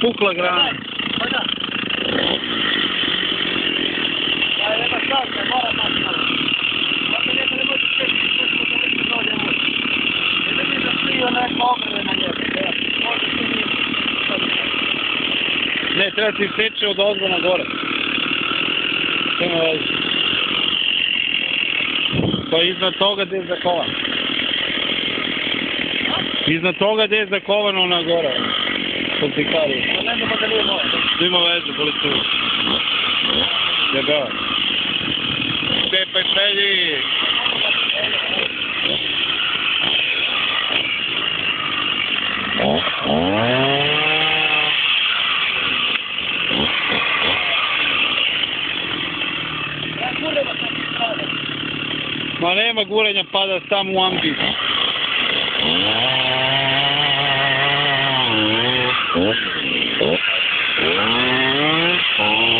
Pukla grana. Ne, treba ti seče od ozgo na gore. Nema veze. Pa iznad toga gde je zakovan. Iznad toga gde je zakovano na gore. Komplikari. Boli tu. Ma nema gurenja, pada samo u ambiciju. Well,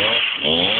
Música